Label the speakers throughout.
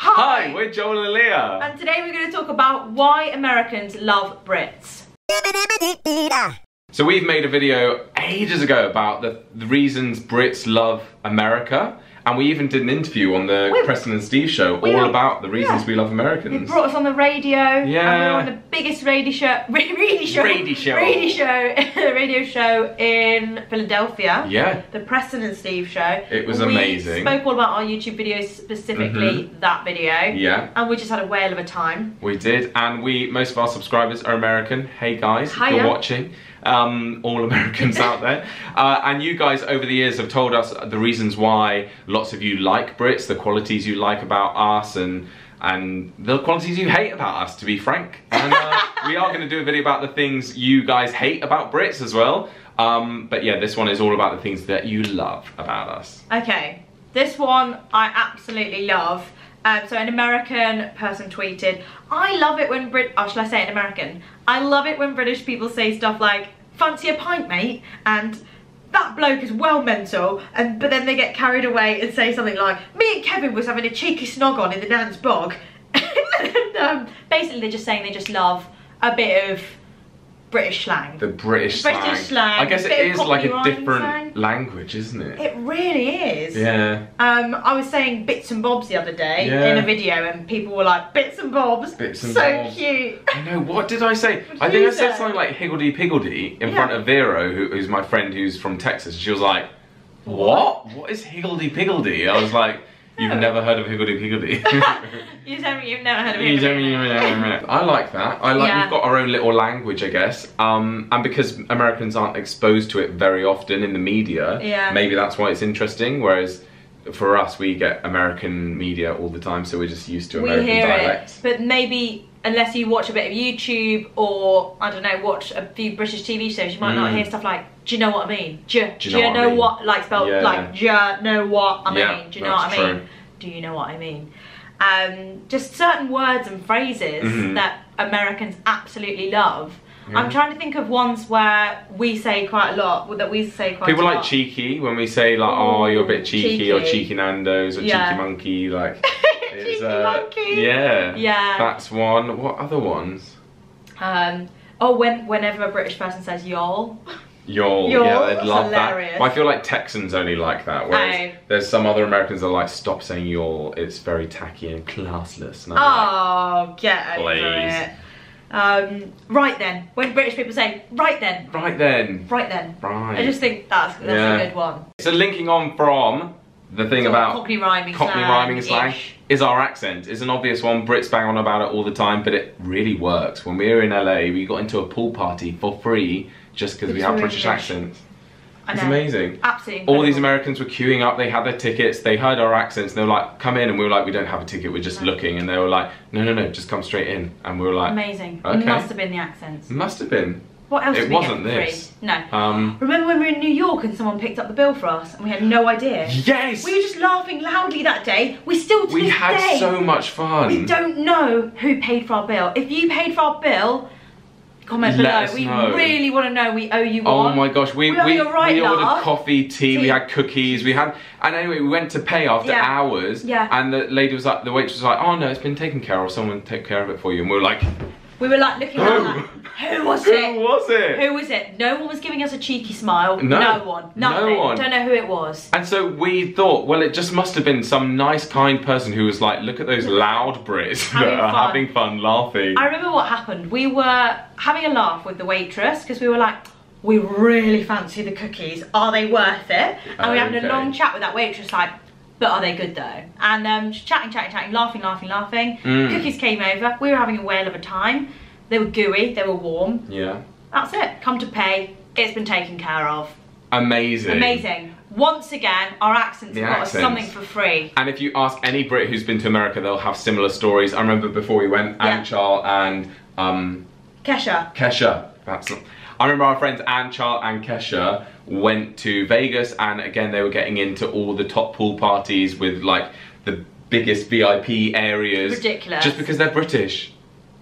Speaker 1: Hi, we're Joel and Lia.
Speaker 2: And today we're going to talk about why Americans love Brits.
Speaker 1: So we've made a video ages ago about the, the reasons Brits love America. And we even did an interview on the
Speaker 2: We-
Speaker 1: Preston and Steve show all
Speaker 2: have-
Speaker 1: about the reasons
Speaker 2: yeah.
Speaker 1: we love Americans.
Speaker 2: They
Speaker 1: Americans.
Speaker 2: brought us on the radio. And we
Speaker 1: Yeah.
Speaker 2: were on the biggest radio show, radio show,
Speaker 1: Radio show.
Speaker 2: radio show, radio show in Philadelphia.
Speaker 1: Yeah.
Speaker 2: The Preston and Steve show.
Speaker 1: It was amazing.
Speaker 2: we
Speaker 1: amazing.
Speaker 2: spoke all about our YouTube videos, specifically mm-hmm. that video.
Speaker 1: Yeah,
Speaker 2: And we just had a whale of a time.
Speaker 1: we did. And we most of our subscribers are American. Hey guys, if you're watching. Um, all Americans out there. Uh, and you guys over the years have told us the reasons why lots of you like Brits, the qualities you like about us and and the qualities you hate about us, to be frank. And uh, we are going to do a video about the things you guys hate about Brits as well. Um, but yeah, this one is all about the things that you love about us.
Speaker 2: Okay, this one I absolutely love. Um, so an American person tweeted, I love it when Brit, oh shall I say it in American? I love it when British people say stuff like, fancy a pint mate, and that bloke is well mental, and but then they get carried away and say something like, me and Kevin was having a cheeky snog on in the Nan's bog. and um, basically they're just saying they just love a bit of British slang.
Speaker 1: The British,
Speaker 2: British
Speaker 1: slang.
Speaker 2: slang,
Speaker 1: I guess it is like a different
Speaker 2: slang.
Speaker 1: language, isn't it?
Speaker 2: It really is.
Speaker 1: Yeah.
Speaker 2: Um, I was saying bits and bobs the other day
Speaker 1: Yeah.
Speaker 2: in a video, and people were like, "Bits and bobs,
Speaker 1: Bits and
Speaker 2: so
Speaker 1: bobs."
Speaker 2: cute."
Speaker 1: I know, what did I say?
Speaker 2: What
Speaker 1: I think I said
Speaker 2: say?
Speaker 1: something like higgledy piggledy in
Speaker 2: Yeah.
Speaker 1: front of Vero, who, who's my friend who's from Texas. She was like, What? What is higgledy piggledy? I was like, You've never heard of higgledy piggledy.
Speaker 2: you tell me you've never heard of
Speaker 1: You
Speaker 2: it.
Speaker 1: tell me- I like that. I like
Speaker 2: Yeah.
Speaker 1: we've got our own little language, I guess. Um, and because Americans aren't exposed to it very often in the media,
Speaker 2: Yeah.
Speaker 1: maybe that's why it's interesting. Whereas for us, we get American media all the time, so we're just used to American We
Speaker 2: hear
Speaker 1: dialects.
Speaker 2: it, but maybe unless you watch a bit of YouTube or I don't know, watch a few British TV shows, you might not
Speaker 1: Mm.
Speaker 2: hear stuff like, "Do you know what I mean? Do, you-
Speaker 1: Do
Speaker 2: do
Speaker 1: you know what I
Speaker 2: what, like spelled
Speaker 1: Yeah.
Speaker 2: like do you know what I mean?
Speaker 1: Yeah,
Speaker 2: do you know what I mean?
Speaker 1: true.
Speaker 2: Do you know what I mean? Um, just certain words and phrases
Speaker 1: Mhm.
Speaker 2: that Americans absolutely love.
Speaker 1: Yeah.
Speaker 2: I'm trying to think of ones where we say quite a lot, that we say quite
Speaker 1: People like
Speaker 2: lot.
Speaker 1: cheeky when we say like, "Oh, you're a bit
Speaker 2: Ooh,
Speaker 1: cheeky," or
Speaker 2: cheeky.
Speaker 1: "cheeky Nando's" or
Speaker 2: Yeah.
Speaker 1: "cheeky monkey." Like,
Speaker 2: Cheeky
Speaker 1: uh,
Speaker 2: monkey.
Speaker 1: Yeah,
Speaker 2: Yeah.
Speaker 1: That's one. What other ones?
Speaker 2: Um, oh, when whenever a British person says y'all.
Speaker 1: Y'all, yeah, they'd love
Speaker 2: hilarious.
Speaker 1: that. I feel like Texans only like that, whereas
Speaker 2: Oh.
Speaker 1: there's some other Americans that are like, stop saying y'all, it's very tacky and classless. And I'm like,
Speaker 2: Oh, get over
Speaker 1: Please.
Speaker 2: it. Um, right then, when British people say right then,
Speaker 1: right then,
Speaker 2: right then,
Speaker 1: right.
Speaker 2: I just think that's that's
Speaker 1: Yeah.
Speaker 2: a good one.
Speaker 1: So linking on from the thing
Speaker 2: Sort
Speaker 1: about
Speaker 2: Cockney rhyming
Speaker 1: Cockney
Speaker 2: slang.
Speaker 1: rhyming slang is our accent. It's an obvious one. Brits bang on about it all the time, but it really works. When we were in LA, we got into a pool party for free just because we have British accents. It's amazing.
Speaker 2: Absolutely.
Speaker 1: All these. Americans were queuing up, they had their tickets, they heard our accents, and they were like, come in, and we were like, we don't have a ticket, we're just
Speaker 2: No.
Speaker 1: looking, and they were like, no, no, no, just come straight in. And we were like,
Speaker 2: Amazing.
Speaker 1: Okay.
Speaker 2: It must have been the accents.
Speaker 1: must have been.
Speaker 2: What else
Speaker 1: It wasn't this.
Speaker 2: free? No.
Speaker 1: Um,
Speaker 2: Remember when we were in New York and someone picked up the bill for us and we had no idea?
Speaker 1: yes!
Speaker 2: We were just laughing loudly that day. We still
Speaker 1: We had
Speaker 2: day,
Speaker 1: so much fun.
Speaker 2: We don't know who paid for our bill. If you paid for our bill, comment
Speaker 1: Let
Speaker 2: below. We
Speaker 1: know.
Speaker 2: really want to know. We owe you
Speaker 1: Oh
Speaker 2: one.
Speaker 1: my gosh, we
Speaker 2: We
Speaker 1: we,
Speaker 2: right
Speaker 1: we ordered coffee, tea, we had cookies, we had and anyway we went to pay after
Speaker 2: Yeah.
Speaker 1: hours
Speaker 2: Yeah.
Speaker 1: and the lady was like the waitress was like, Oh no, it's been taken care of, someone take care of it for you and we were like
Speaker 2: We were like looking at
Speaker 1: Who?
Speaker 2: like, who was
Speaker 1: Who
Speaker 2: it?
Speaker 1: was it?
Speaker 2: Who was it? No one was giving us a cheeky smile.
Speaker 1: No.
Speaker 2: one.
Speaker 1: No
Speaker 2: Nothing.
Speaker 1: one.
Speaker 2: Don't know who it was.
Speaker 1: And so we thought, well, it just must have been some nice, kind person who was like, look at those loud Brits that
Speaker 2: Having
Speaker 1: are
Speaker 2: fun.
Speaker 1: having fun, laughing.
Speaker 2: I remember what happened. We were having a laugh with the waitress because we were like, we really fancy the cookies. Are they worth it? And we were having a long chat with that waitress, like, but are they good though? And um, chatting, chatting, chatting, laughing, laughing, laughing.
Speaker 1: Mm.
Speaker 2: Cookies came over. We were having a whale of a time. They were gooey. They were warm.
Speaker 1: Yeah.
Speaker 2: That's it. Come to pay. It's been taken care of.
Speaker 1: Amazing.
Speaker 2: Amazing. Once again, our accents
Speaker 1: The
Speaker 2: have got
Speaker 1: accents.
Speaker 2: us something for free.
Speaker 1: And if you ask any Brit who's been to America, they'll have similar stories. I remember before we went,
Speaker 2: Yeah.
Speaker 1: Anchal and um,
Speaker 2: Kesha.
Speaker 1: Kesha. That's. I remember our friends Anchal and Kesha went to Vegas, and again they were getting into all the top pool parties with like the biggest VIP areas.
Speaker 2: Ridiculous.
Speaker 1: Just because they're British.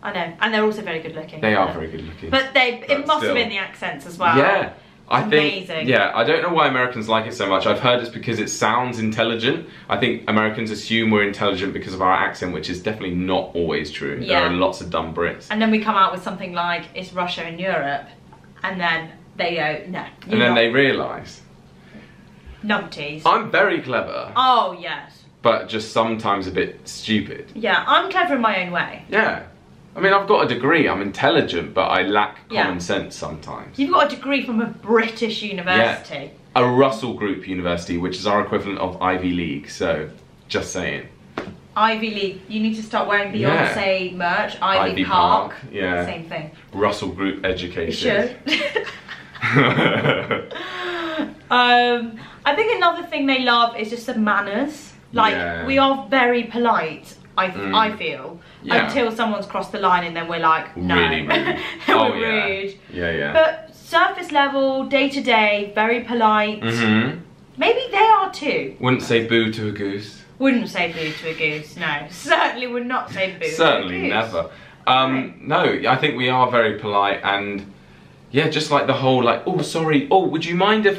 Speaker 2: I know. And they're also very good looking.
Speaker 1: They are very good looking.
Speaker 2: But they,
Speaker 1: But
Speaker 2: it must
Speaker 1: still.
Speaker 2: have been the accents as well.
Speaker 1: Yeah. I think, yeah, I don't know why Americans like it so much. I've heard it's because it sounds intelligent. I think Americans assume we're intelligent because of our accent, which is definitely not always true. There are lots of dumb Brits.
Speaker 2: And then we come out with something like it's Russia in Europe, and then they go no.
Speaker 1: And then they realise
Speaker 2: numpties.
Speaker 1: I'm very clever,
Speaker 2: Oh yes,
Speaker 1: but just sometimes a bit stupid.
Speaker 2: yeah. I'm clever in my own way.
Speaker 1: Yeah. I mean, I've got a degree, I'm intelligent, but I lack
Speaker 2: Yeah.
Speaker 1: common sense sometimes.
Speaker 2: You've got a degree from a British university. Yeah.
Speaker 1: A Russell Group University, which is our equivalent of Ivy League, so just saying.
Speaker 2: Ivy League. You need to start wearing
Speaker 1: Yeah.
Speaker 2: Beyonce merch. Ivy,
Speaker 1: Ivy
Speaker 2: Park.
Speaker 1: Park, yeah.
Speaker 2: Same thing.
Speaker 1: Russell Group education.
Speaker 2: should. um, I think another thing they love is just the manners. Like
Speaker 1: Yeah.
Speaker 2: we are very polite. I
Speaker 1: Mm.
Speaker 2: I feel
Speaker 1: Yeah.
Speaker 2: until someone's crossed the line and then we're like no,
Speaker 1: Really rude.
Speaker 2: we're
Speaker 1: oh, yeah.
Speaker 2: rude.
Speaker 1: Yeah, yeah.
Speaker 2: But surface level, day to day, very polite.
Speaker 1: hmm
Speaker 2: Maybe they are too.
Speaker 1: Wouldn't say boo to a goose.
Speaker 2: Wouldn't say boo to a goose. No, certainly would not say boo.
Speaker 1: Certainly
Speaker 2: to a goose.
Speaker 1: never. Um, no, I think we are very polite and yeah, just like the whole like, oh sorry, oh would you mind if,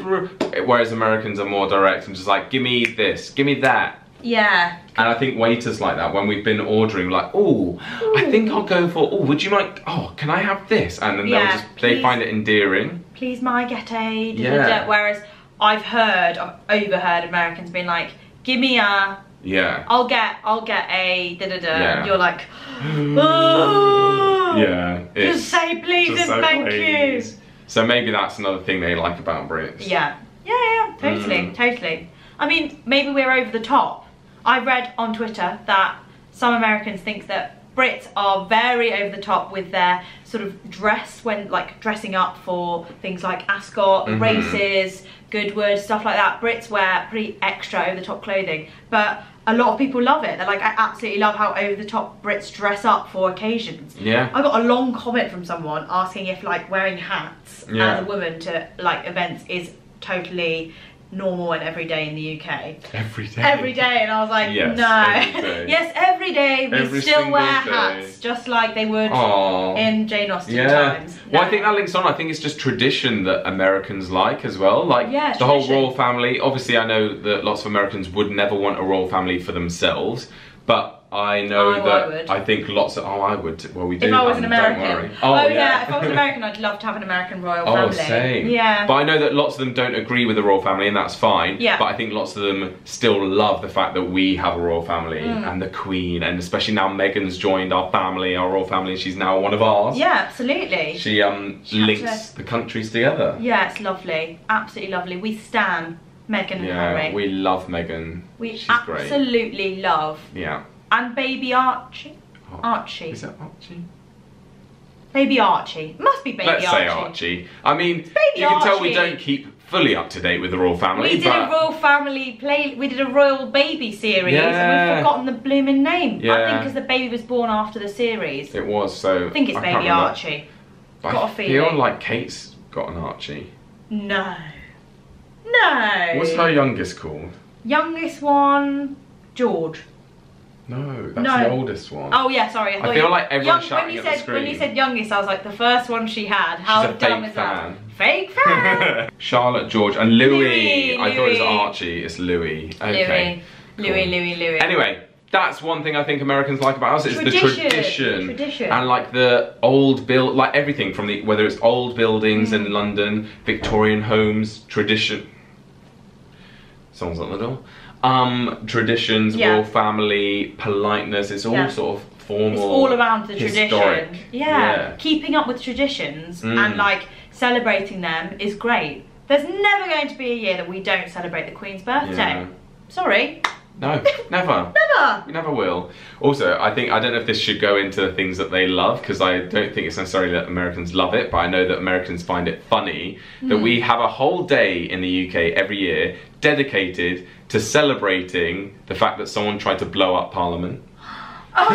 Speaker 1: whereas Americans are more direct and just like, give me this, give me that.
Speaker 2: Yeah.
Speaker 1: And I think waiters like that when we've been ordering, like, oh, I think I'll go for, oh, would you mind, oh, can I have this? And then
Speaker 2: Yeah,
Speaker 1: they'll just, they find it endearing.
Speaker 2: please my get a
Speaker 1: Yeah.
Speaker 2: whereas I've heard I've overheard Americans being like give me a
Speaker 1: Yeah.
Speaker 2: I'll get I'll get a da da da
Speaker 1: Yeah.
Speaker 2: and you're like oh
Speaker 1: Yeah.
Speaker 2: just say please
Speaker 1: Just
Speaker 2: and
Speaker 1: so
Speaker 2: thank
Speaker 1: please. So maybe that's another thing they like about Brits.
Speaker 2: yeah yeah yeah totally
Speaker 1: Mm.
Speaker 2: totally I mean maybe we're over the top I read on Twitter that some Americans think that Brits are very over the top with their sort of dress when like dressing up for things like Ascot,
Speaker 1: Mhm.
Speaker 2: races, Goodwood, stuff like that. Brits wear pretty extra over the top clothing, but a lot of people love it. They're like, I absolutely love how over the top Brits dress up for occasions.
Speaker 1: Yeah.
Speaker 2: I got a long comment from someone asking if like wearing hats
Speaker 1: Yeah.
Speaker 2: as a woman to like events is totally normal and everyday in the UK.
Speaker 1: Every day.
Speaker 2: Every day, and I was like,
Speaker 1: Yes,
Speaker 2: no.
Speaker 1: every day.
Speaker 2: yes, every day we
Speaker 1: Every
Speaker 2: still
Speaker 1: single
Speaker 2: wear
Speaker 1: day.
Speaker 2: hats, just like they would
Speaker 1: Aww.
Speaker 2: in Jane Austen
Speaker 1: yeah.
Speaker 2: times.
Speaker 1: Well, I think that links on. I think it's just tradition that Americans like as well. Like
Speaker 2: Yeah,
Speaker 1: the whole royal family. Obviously, I know that lots of Americans would never want a royal family for themselves, but I know
Speaker 2: Oh, I
Speaker 1: that
Speaker 2: would.
Speaker 1: think lots of. Oh, I would. Well, we do.
Speaker 2: If I was
Speaker 1: um,
Speaker 2: an
Speaker 1: don't
Speaker 2: American.
Speaker 1: worry.
Speaker 2: Oh, yeah. if I was an American, I'd love to have an American royal
Speaker 1: Oh,
Speaker 2: family.
Speaker 1: same.
Speaker 2: Yeah.
Speaker 1: But I know that lots of them don't agree with the royal family, and that's fine.
Speaker 2: Yeah.
Speaker 1: But I think lots of them still love the fact that we have a royal family
Speaker 2: Mm.
Speaker 1: and the Queen, and especially now Meghan's joined our family, our royal family, she's now one of ours.
Speaker 2: yeah, absolutely.
Speaker 1: She um
Speaker 2: She
Speaker 1: links
Speaker 2: to-
Speaker 1: the countries together.
Speaker 2: yeah, it's lovely. Absolutely lovely. We stan Meghan and
Speaker 1: Yeah,
Speaker 2: Harry.
Speaker 1: we love Meghan.
Speaker 2: We
Speaker 1: She's great.
Speaker 2: absolutely love.
Speaker 1: Yeah.
Speaker 2: And baby Archie. Archie.
Speaker 1: Is that Archie?
Speaker 2: Baby Archie. Must be baby
Speaker 1: Let's
Speaker 2: Archie.
Speaker 1: say Archie. I mean,
Speaker 2: baby
Speaker 1: you can tell we don't keep fully up to date with the royal family,
Speaker 2: We did a royal family play. We did a royal baby series, and we've forgotten the blooming name. I think because the baby was born after the series.
Speaker 1: it was so.
Speaker 2: I think it's
Speaker 1: can't
Speaker 2: baby. Archie. Got a
Speaker 1: I feel like Kate's got an Archie.
Speaker 2: No, no.
Speaker 1: What's her youngest called?
Speaker 2: youngest one? George.
Speaker 1: No, that's
Speaker 2: No.
Speaker 1: the oldest one.
Speaker 2: Oh yeah, sorry. I thought
Speaker 1: feel
Speaker 2: you-
Speaker 1: like everyone's
Speaker 2: when
Speaker 1: shouting
Speaker 2: you
Speaker 1: at the
Speaker 2: said when you said youngest, I was like the first one she had. How dumb
Speaker 1: fake
Speaker 2: is
Speaker 1: fan.
Speaker 2: that? Fake fan.
Speaker 1: Charlotte, George, and Louis.
Speaker 2: Louis,
Speaker 1: I thought it was Archie. It's Louis. Okay.
Speaker 2: Louis, Louis,
Speaker 1: cool.
Speaker 2: Louis, Louis.
Speaker 1: Anyway, that's one thing I think Americans like about us is the
Speaker 2: Tradition.
Speaker 1: tradition,
Speaker 2: Tradition.
Speaker 1: and like the old build, like everything from the whether it's old buildings
Speaker 2: Mm.
Speaker 1: in London, Victorian homes, tradition. Someone's at the door. Um, traditions,
Speaker 2: Yeah.
Speaker 1: royal family, politeness. It's all
Speaker 2: Yeah.
Speaker 1: sort of formal.
Speaker 2: It's all around the
Speaker 1: historic.
Speaker 2: tradition. Yeah.
Speaker 1: Yeah.
Speaker 2: Keeping up with traditions
Speaker 1: Mm.
Speaker 2: and like celebrating them is great. There's never going to be a year that we don't celebrate the Queen's birthday. Sorry.
Speaker 1: No, never.
Speaker 2: Never.
Speaker 1: We never will. Also, I think I don't know if this should go into the things that they love because I don't think it's necessarily that Americans love it, but I know that Americans find it funny that we have a whole day in the UK every year dedicated to celebrating the fact that someone tried to blow up Parliament. Oh.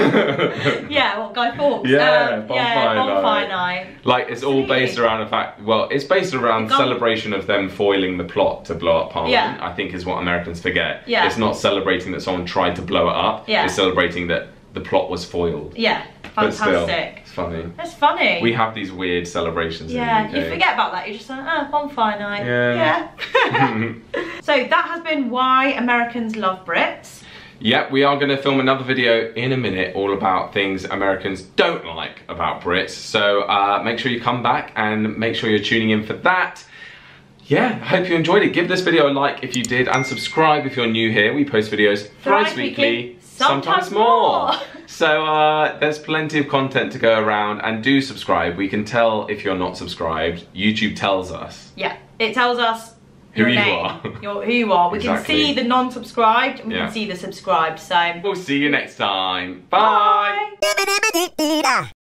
Speaker 2: Yeah, what Guy Fawkes?
Speaker 1: Yeah,
Speaker 2: um,
Speaker 1: bonfire
Speaker 2: yeah, bonfire
Speaker 1: night.
Speaker 2: night.
Speaker 1: Like it's all based around the fact. Well, it's based around celebration of them foiling the plot to blow up Parliament.
Speaker 2: Yeah.
Speaker 1: I think is what Americans forget.
Speaker 2: Yeah.
Speaker 1: It's not celebrating that someone tried to blow it up.
Speaker 2: Yeah.
Speaker 1: It's celebrating that the plot was foiled.
Speaker 2: Yeah,
Speaker 1: But still,
Speaker 2: fantastic.
Speaker 1: it's funny.
Speaker 2: That's funny.
Speaker 1: We have these weird celebrations
Speaker 2: yeah,
Speaker 1: in the UK.
Speaker 2: you forget about that. You're just like, oh, bonfire night.
Speaker 1: Yeah.
Speaker 2: Yeah. so that has been why Americans love Brits.
Speaker 1: Yep, we are going to film another video in a minute all about things Americans don't like about Brits. So uh, make sure you come back and make sure you're tuning in for that. Yeah, I hope you enjoyed it. Give this video a like if you did and subscribe if you're new here. We post videos
Speaker 2: thrice
Speaker 1: weekly,
Speaker 2: weekly, sometimes more.
Speaker 1: So uh, there's plenty of content to go around and do subscribe. We can tell if you're not subscribed. YouTube tells us.
Speaker 2: Yeah, it tells us
Speaker 1: Who
Speaker 2: your
Speaker 1: you
Speaker 2: name,
Speaker 1: are.
Speaker 2: your, who you are. We
Speaker 1: Exactly.
Speaker 2: can see the non-subscribed and we
Speaker 1: Yeah.
Speaker 2: can see the subscribed. So
Speaker 1: We'll see you next time. Bye.
Speaker 2: bye.